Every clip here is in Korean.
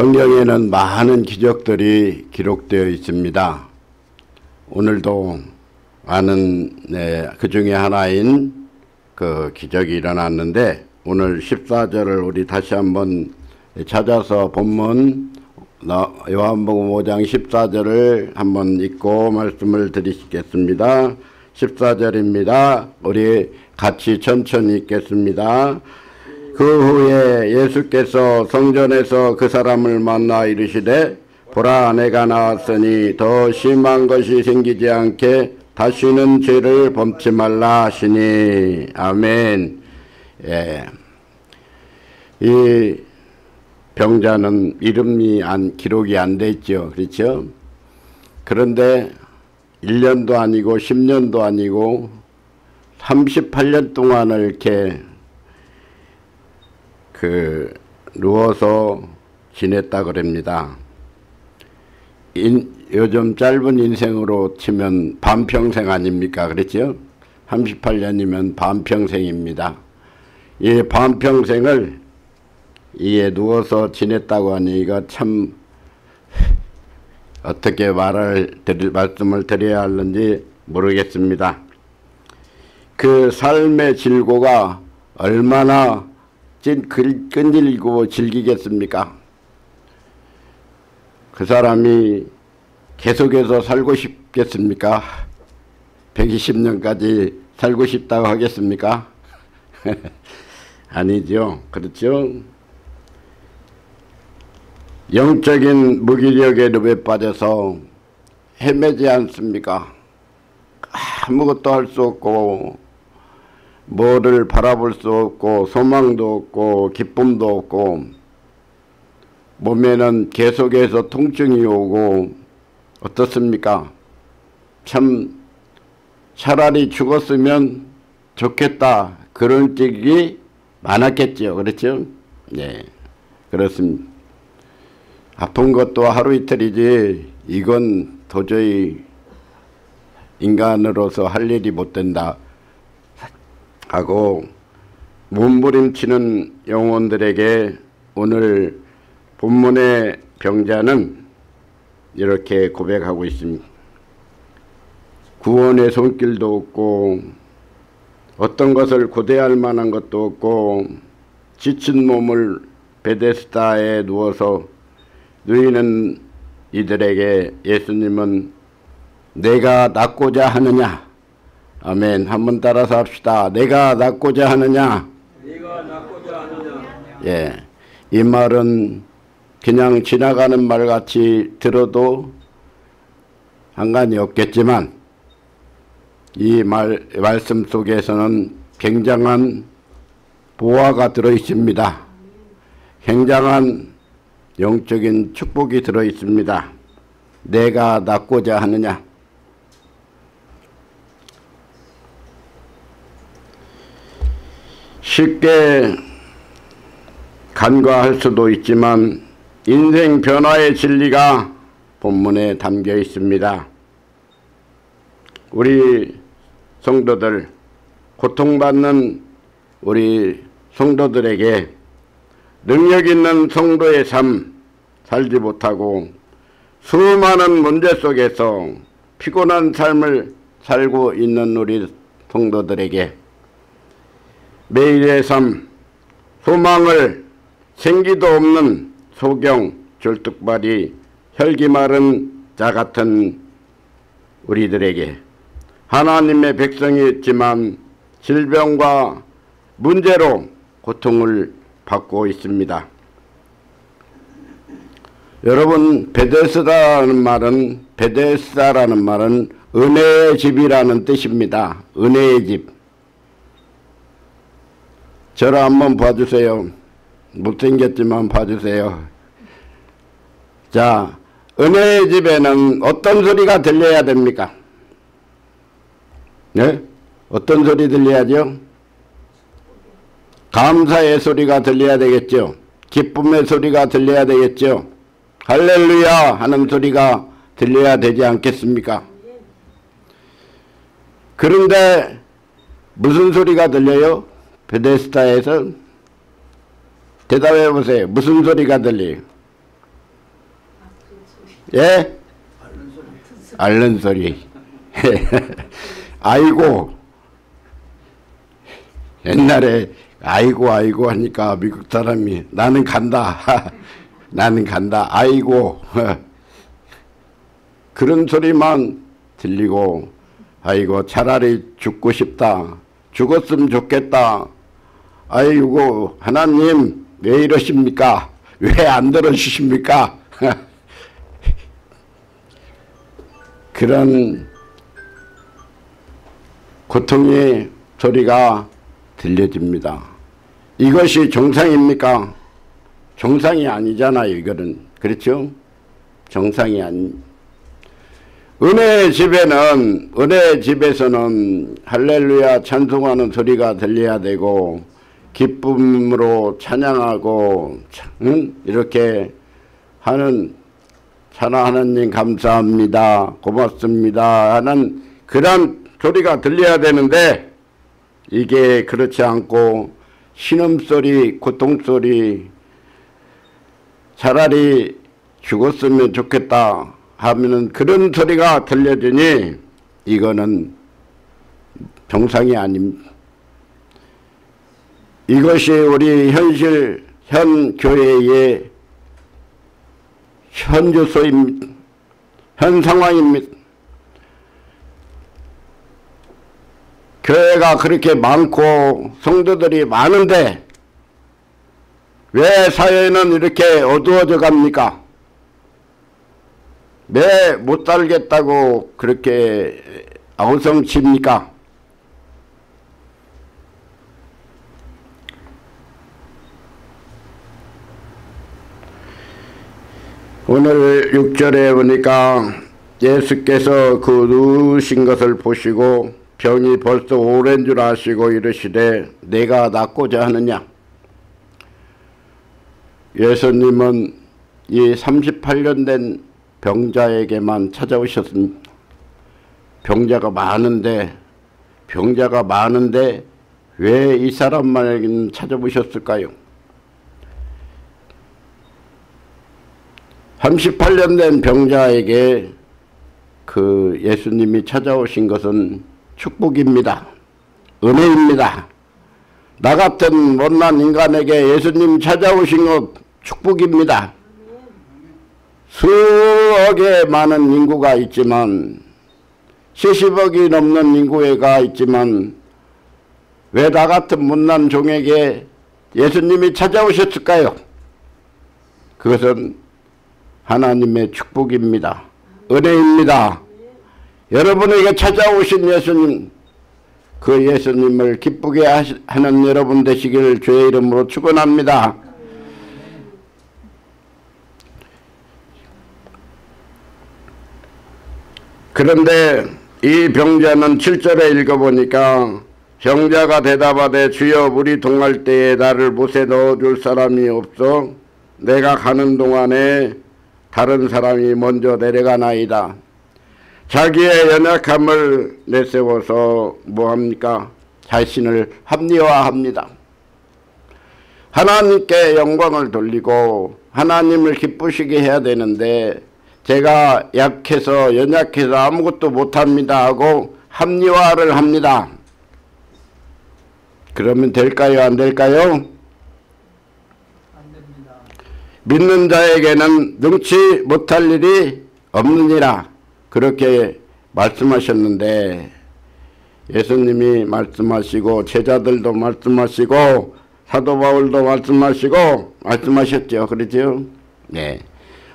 성경에는 많은 기적들이 기록되어 있습니다. 오늘도 많은 네, 그 중에 하나인 그 기적이 일어났는데 오늘 14절을 우리 다시 한번 찾아서 본문 요한복음 5장 14절을 한번 읽고 말씀을 드리겠습니다. 14절입니다. 우리 같이 천천히 읽겠습니다. 그 후에 예수께서 성전에서 그 사람을 만나 이르시되 보라 내가 나왔으니 더 심한 것이 생기지 않게 다시는 죄를 범치 말라 하시니 아멘. 예. 이 병자는 이름이 안 기록이 안 돼 있죠. 그렇죠? 그런데 1년도 아니고 10년도 아니고 38년 동안을 이렇게 그 누워서 지냈다 그럽니다. 인, 요즘 짧은 인생으로 치면 반평생 아닙니까? 그렇죠? 38년이면 반평생입니다. 이 반평생을 이에 누워서 지냈다고 하니 이거 참 어떻게 말을 드릴 말씀을 드려야 하는지 모르겠습니다. 그 삶의 질고가 얼마나 끈질고 즐기겠습니까? 그 사람이 계속해서 살고 싶겠습니까? 120년까지 살고 싶다고 하겠습니까? 아니죠. 그렇죠? 영적인 무기력의 늪에 빠져서 헤매지 않습니까? 아무것도 할 수 없고 뭐를 바라볼 수 없고 소망도 없고 기쁨도 없고 몸에는 계속해서 통증이 오고 어떻습니까? 참 차라리 죽었으면 좋겠다 그런 적이 많았겠죠. 그렇죠? 네. 그렇습니다. 아픈 것도 하루 이틀이지 이건 도저히 인간으로서 할 일이 못 된다. 하고 몸부림치는 영혼들에게 오늘 본문의 병자는 이렇게 고백하고 있습니다. 구원의 손길도 없고 어떤 것을 고대할 만한 것도 없고 지친 몸을 베데스다에 누워서 누이는 이들에게 예수님은 내가 낫고자 하느냐 아멘. 한번 따라서 합시다. 내가 낫고자 하느냐? 네가 낫고자 하느냐? 예. 이 말은 그냥 지나가는 말 같이 들어도 상관이 없겠지만 이 말, 말씀 속에서는 굉장한 보화가 들어 있습니다. 굉장한 영적인 축복이 들어 있습니다. 내가 낫고자 하느냐? 쉽게 간과할 수도 있지만 인생 변화의 진리가 본문에 담겨 있습니다. 우리 성도들, 고통받는 우리 성도들에게 능력 있는 성도의 삶 살지 못하고 수많은 문제 속에서 피곤한 삶을 살고 있는 우리 성도들에게 매일의 삶, 소망을 생기도 없는 소경, 절뚝발이 혈기 마른 자 같은 우리들에게 하나님의 백성이었지만 질병과 문제로 고통을 받고 있습니다. 여러분 베데스다라는 말은 베데스다라는 말은 은혜의 집이라는 뜻입니다. 은혜의 집. 저를 한번 봐주세요. 못생겼지만 봐주세요. 자, 은혜의 집에는 어떤 소리가 들려야 됩니까? 네? 어떤 소리 들려야죠? 감사의 소리가 들려야 되겠죠. 기쁨의 소리가 들려야 되겠죠. 할렐루야 하는 소리가 들려야 되지 않겠습니까? 그런데 무슨 소리가 들려요? 베데스다에서 대답해 보세요. 무슨 소리가 들려요? 예? 앓는 소리. 아이고. 옛날에 아이고 아이고 하니까 미국 사람이 나는 간다. 나는 간다. 아이고. 그런 소리만 들리고 아이고 차라리 죽고 싶다. 죽었으면 좋겠다. 아이고 하나님 왜 이러십니까? 왜 안 들어주십니까? 그런 고통의 소리가 들려집니다. 이것이 정상입니까? 정상이 아니잖아요, 이거는. 그렇죠? 정상이 아닌. 은혜의 집에는, 은혜의 집에서는 할렐루야 찬송하는 소리가 들려야 되고, 기쁨으로 찬양하고, 응? 이렇게 하는, 하나 하나님 감사합니다. 고맙습니다. 하는 그런 소리가 들려야 되는데, 이게 그렇지 않고, 신음소리, 고통소리, 차라리 죽었으면 좋겠다 하면은 그런 소리가 들려주니 이거는 정상이 아닙니다. 이것이 우리 현실 현 교회의 현 주소입니다. 현 상황입니다. 교회가 그렇게 많고 성도들이 많은데 왜 사회는 이렇게 어두워져 갑니까? 왜 못 살겠다고 그렇게 아우성 칩니까? 오늘 6절에 보니까 예수께서 그 누우신 것을 보시고 병이 벌써 오랜 줄 아시고 이르시되 내가 낫고자 하느냐 예수님은 이 38년 된 병자에게만 찾아오셨습니다. 병자가 많은데 병자가 많은데 왜 이 사람만 찾아보셨을까요? 38년 된 병자에게 그 예수님이 찾아오신 것은 축복입니다. 은혜입니다. 나 같은 못난 인간에게 예수님 찾아오신 것 축복입니다. 수억의 많은 인구가 있지만 70억이 넘는 인구가 있지만 왜 나 같은 못난 종에게 예수님이 찾아오셨을까요? 그것은 하나님의 축복입니다. 은혜입니다. 여러분에게 찾아오신 예수님 그 예수님을 기쁘게 하는 여러분 되시기를 주의 이름으로 축원합니다. 그런데 이 병자는 7절에 읽어보니까 병자가 대답하되 주여 우리 동할 때에 나를 못에 넣어줄 사람이 없어 내가 가는 동안에 다른 사람이 먼저 내려가나이다. 자기의 연약함을 내세워서 뭐합니까? 자신을 합리화합니다. 하나님께 영광을 돌리고 하나님을 기쁘시게 해야 되는데 제가 약해서 연약해서 아무것도 못합니다 하고 합리화를 합니다. 그러면 될까요? 안 될까요? 믿는 자에게는 능치 못할 일이 없느니라 그렇게 말씀하셨는데 예수님이 말씀하시고 제자들도 말씀하시고 사도 바울도 말씀하시고 말씀하셨죠. 그렇죠? 네.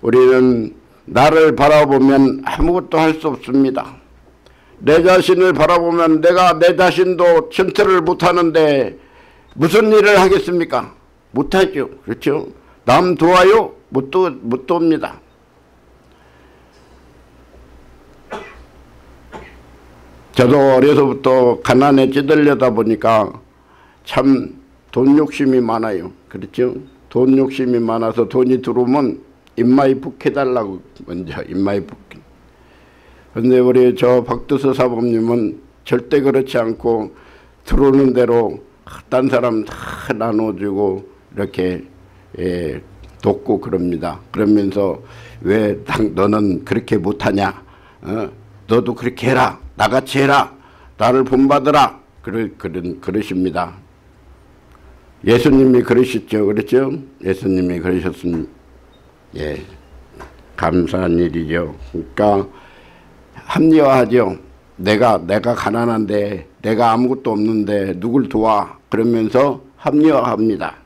우리는 나를 바라보면 아무것도 할 수 없습니다. 내 자신을 바라보면 내가 내 자신도 천태를 못하는데 무슨 일을 하겠습니까? 못하죠. 그렇죠? 남 도와요? 못, 도, 못 돕니다. 저도 어려서부터 가난에 찌들려다 보니까 참 돈 욕심이 많아요. 그렇죠? 돈 욕심이 많아서 돈이 들어오면 입마이 북해달라고 먼저 입마이 북. 근데 우리 저 박두서 사범님은 절대 그렇지 않고 들어오는 대로 딴 사람 다 나눠주고 이렇게 예, 돕고 그럽니다. 그러면서 왜 당- 너는 그렇게 못하냐? 어? 너도 그렇게 해라. 나같이 해라. 나를 본받으라. 그러, 그런, 그러십니다. 예수님이 그러셨죠. 그렇죠? 예수님이 그러셨습니다. 예. 감사한 일이죠. 그러니까 합리화하죠. 내가 내가 가난한데 내가 아무것도 없는데 누굴 도와 그러면서 합리화합니다.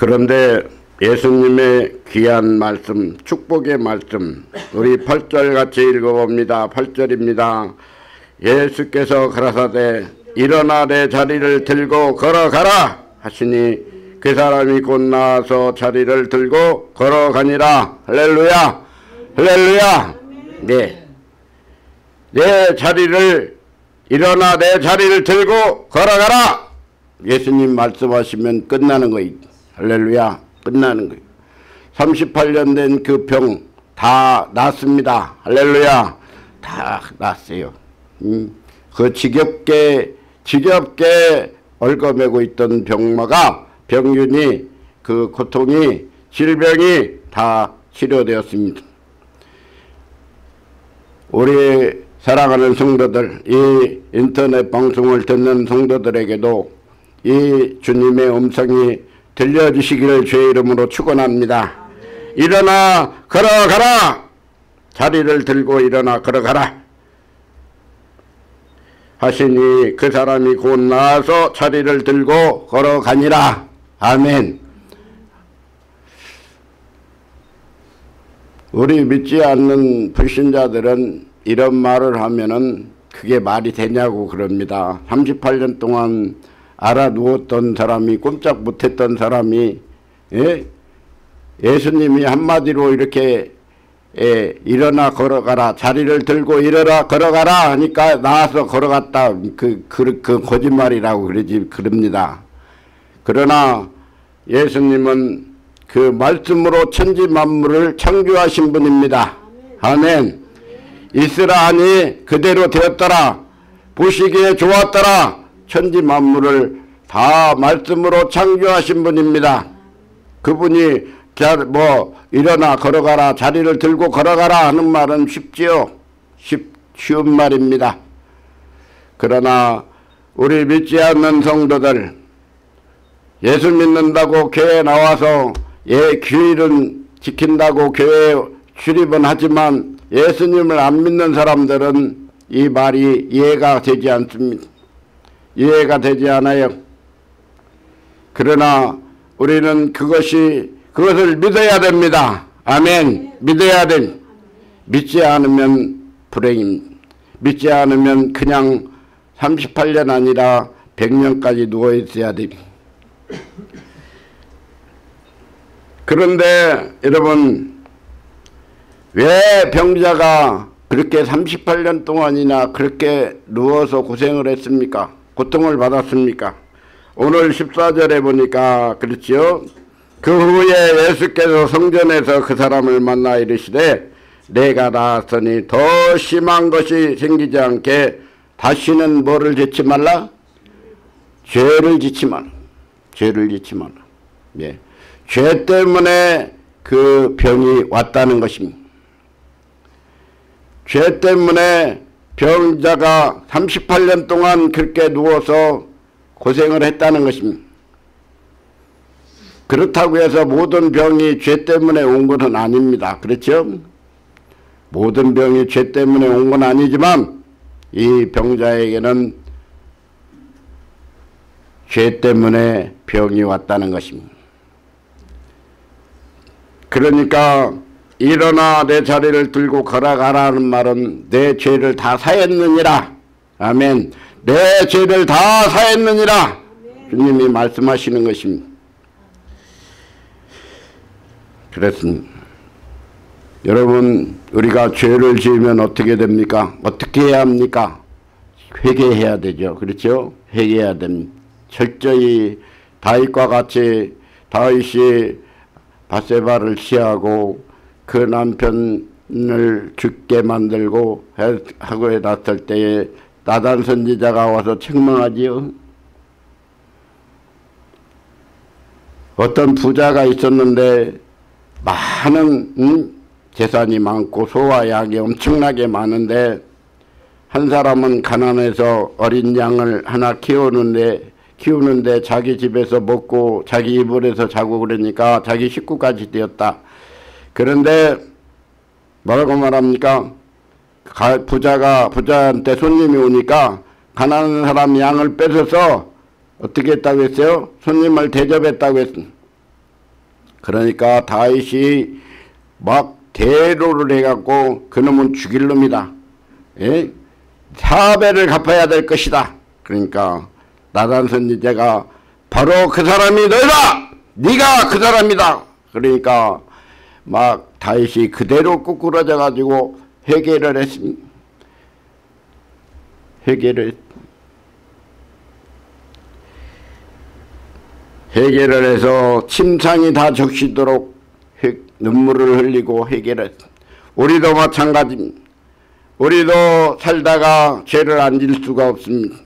그런데 예수님의 귀한 말씀, 축복의 말씀, 우리 8절 같이 읽어봅니다. 8절입니다. 예수께서 가라사대 일어나 내 자리를 들고 걸어가라 하시니 그 사람이 곧 나와서 자리를 들고 걸어가니라. 할렐루야. 할렐루야. 네. 내 자리를 일어나 내 자리를 들고 걸어가라. 예수님 말씀하시면 끝나는 거예요. 할렐루야. 끝나는 거예요. 38년 된 그 병 다 낫습니다. 할렐루야. 다 낫어요. 음, 그 지겹게 지겹게 얽어매고 있던 병마가 병균이 그 고통이 질병이 다 치료되었습니다. 우리 사랑하는 성도들, 이 인터넷 방송을 듣는 성도들에게도 이 주님의 음성이 들려주시기를 주의 이름으로 축원합니다. 일어나 걸어가라. 자리를 들고 일어나 걸어가라. 하시니 그 사람이 곧 나와서 자리를 들고 걸어가니라. 아멘. 우리 믿지 않는 불신자들은 이런 말을 하면은 그게 말이 되냐고 그럽니다. 38년 동안 알아 누웠던 사람이 꼼짝 못했던 사람이 예? 예수님이 한마디로 이렇게 예, 일어나 걸어가라 자리를 들고 일어나 걸어가라 하니까 나와서 걸어갔다 그, 그, 그 거짓말이라고 그러지 그럽니다. 그러나 예수님은 그 말씀으로 천지 만물을 창조하신 분입니다. 아멘. 이스라하니 그대로 되었더라. 보시기에 좋았더라. 천지 만물을 다 말씀으로 창조하신 분입니다. 그분이 자, 뭐 일어나 걸어가라 자리를 들고 걸어가라 하는 말은 쉽지요. 쉽, 쉬운 말입니다. 그러나 우리 믿지 않는 성도들 예수 믿는다고 교회 나와서 예 규율은 지킨다고 교회 출입은 하지만 예수님을 안 믿는 사람들은 이 말이 이해가 되지 않습니다. 이해가 되지 않아요. 그러나 우리는 그것이 그것을 믿어야 됩니다. 아멘. 믿어야 돼. 믿지 않으면 불행입니다. 믿지 않으면 그냥 38년 아니라 100년까지 누워 있어야 됩니다. 그런데 여러분 왜 병자가 그렇게 38년 동안이나 그렇게 누워서 고생을 했습니까? 고통을 받았습니까? 오늘 14절에 보니까 그렇지요. 그 후에 예수께서 성전에서 그 사람을 만나 이르시되 내가 나았으니 더 심한 것이 생기지 않게 다시는 뭐를 짓지 말라? 죄를 짓지 말라. 죄를 짓지 말라. 예. 죄 때문에 그 병이 왔다는 것입니다. 죄 때문에 병자가 38년 동안 그렇게 누워서 고생을 했다는 것입니다. 그렇다고 해서 모든 병이 죄 때문에 온 것은 아닙니다. 그렇죠? 모든 병이 죄 때문에 온 건 아니지만 이 병자에게는 죄 때문에 병이 왔다는 것입니다. 그러니까 일어나 내 자리를 들고 걸어가라는 말은 내 죄를 다 사했느니라. 아멘. 내 죄를 다 사했느니라. 주님이 말씀하시는 것입니다. 그렇습니다. 여러분 우리가 죄를 지으면 어떻게 됩니까? 어떻게 해야 합니까? 회개해야 되죠. 그렇죠? 회개해야 됩니다. 철저히 다윗과 같이 다윗이 바세바를 취하고 그 남편을 죽게 만들고 하고 해놨을 때에 나단 선지자가 와서 책망하지요. 어떤 부자가 있었는데 많은 음, 재산이 많고 소와 약이 엄청나게 많은데 한 사람은 가난해서 어린 양을 하나 키우는데 키우는데 자기 집에서 먹고 자기 이불에서 자고 그러니까 자기 식구까지 되었다. 그런데 뭐라고 말합니까? 가- 부자가 부자한테 손님이 오니까 가난한 사람 양을 뺏어서 어떻게 했다고 했어요? 손님을 대접했다고 했. 그러니까 다윗이 막 대로를 해갖고 그놈은 죽일 놈이다. 예? 사배를 갚아야 될 것이다. 그러니까 나단 선지자가 바로 그 사람이 너다. 네가 그 사람이다. 그러니까 막 다윗이 그대로 꾸꾸러져 가지고 회개를 했습니다. 회개를 했- 회개를 해서 침상이 다 적시도록 회- 눈물을 흘리고 회개를 했 우리도 마찬가지입니다. 우리도 살다가 죄를 안 질 수가 없습니다.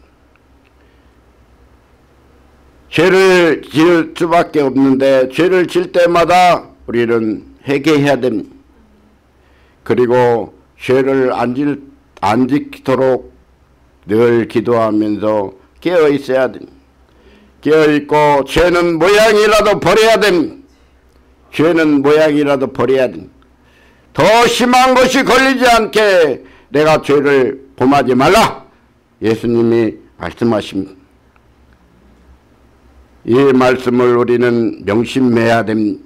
죄를 지을 수밖에 없는데 죄를 질 때마다 우리는 회개해야 됩니다. 그리고 죄를 안, 질, 안 지키도록 늘 기도하면서 깨어 있어야 됩니다. 깨어 있고 죄는 모양이라도 버려야 됩니다. 죄는 모양이라도 버려야 됩니다. 더 심한 것이 걸리지 않게 내가 죄를 범하지 말라. 예수님이 말씀하십니다. 이 말씀을 우리는 명심해야 됩니다.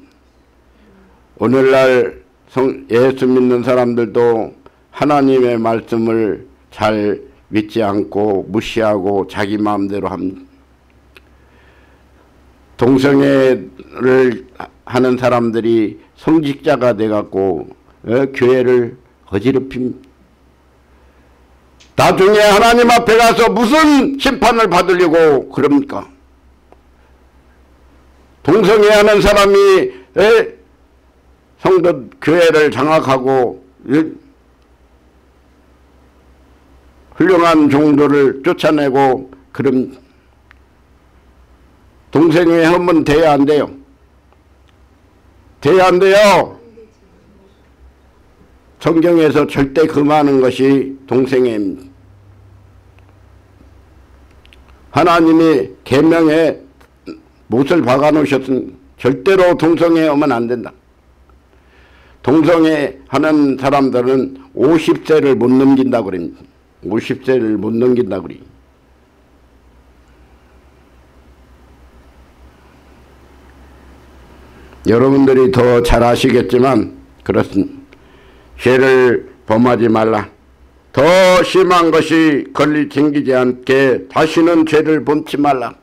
오늘날 성, 예수 믿는 사람들도 하나님의 말씀을 잘 믿지 않고 무시하고 자기 마음대로 합니다. 동성애를 하는 사람들이 성직자가 돼갖고 어, 교회를 어지럽힙니다. 나중에 하나님 앞에 가서 무슨 심판을 받으려고 그럽니까? 동성애하는 사람이 에, 성도 교회를 장악하고 에, 훌륭한 종도를 쫓아내고 그럼 동성애 하면 돼야 안 돼요? 돼야 안 돼요? 성경에서 절대 금하는 것이 동성애입니다. 하나님이 계명에 못을 박아 놓으셨으니 절대로 동성애 하면 안 된다. 동성애 하는 사람들은 50세를 못 넘긴다 그럽니다. 50세를 못 넘긴다 그래. 여러분들이 더 잘 아시겠지만 그렇습니다. 죄를 범하지 말라. 더 심한 것이 걸리 생기지 않게 다시는 죄를 범치 말라.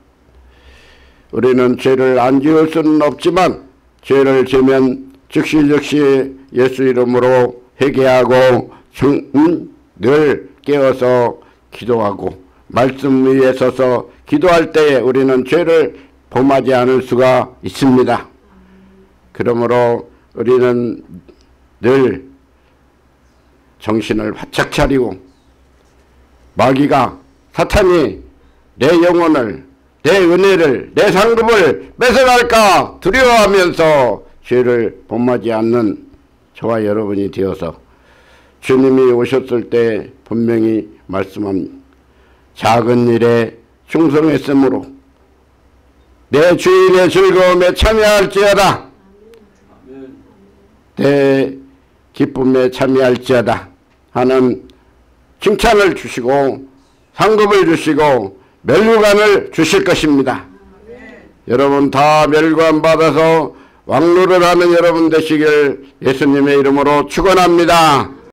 우리는 죄를 안 지을 수는 없지만 죄를 지면 즉시 즉시 예수 이름으로 회개하고 늘 깨어서 기도하고 말씀 위에 서서 기도할 때에 우리는 죄를 범하지 않을 수가 있습니다. 그러므로 우리는 늘 정신을 바짝 차리고 마귀가 사탄이 내 영혼을 내 은혜를 내 상급을 뺏어갈까 두려워하면서 죄를 범하지 않는 저와 여러분이 되어서 주님이 오셨을 때 분명히 말씀합니다. 작은 일에 충성했으므로 내 주인의 즐거움에 참여할지어다. 내 기쁨에 참여할지어다 하는 칭찬을 주시고 상급을 주시고 멸류관을 주실 것입니다. 여러분 다 멸관 받아서 왕로를 하는 여러분 되시길 예수님의 이름으로 축원합니다.